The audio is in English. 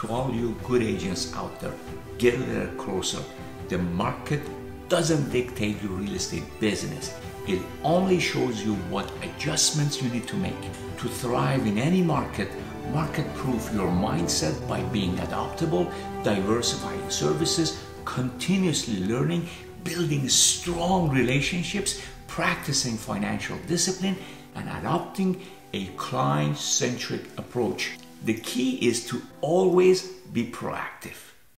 To all you good agents out there, get a little closer. The market doesn't dictate your real estate business. It only shows you what adjustments you need to make to thrive in any market. Market proof your mindset by being adaptable, diversifying services, continuously learning, building strong relationships, practicing financial discipline, and adopting a client centric approach. The key is to always be proactive.